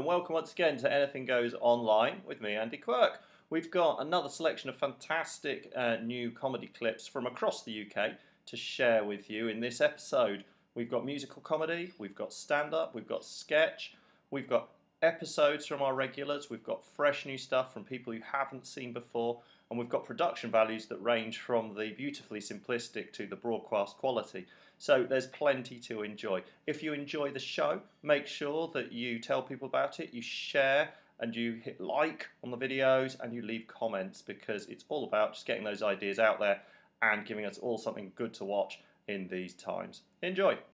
welcome once again to Anything Goes Online with me, Andy Quirk. We've got another selection of fantastic uh, new comedy clips from across the UK to share with you in this episode. We've got musical comedy, we've got stand up, we've got sketch, we've got episodes from our regulars, we've got fresh new stuff from people you haven't seen before, and we've got production values that range from the beautifully simplistic to the broadcast quality. So there's plenty to enjoy. If you enjoy the show, make sure that you tell people about it, you share, and you hit like on the videos, and you leave comments because it's all about just getting those ideas out there and giving us all something good to watch in these times. Enjoy!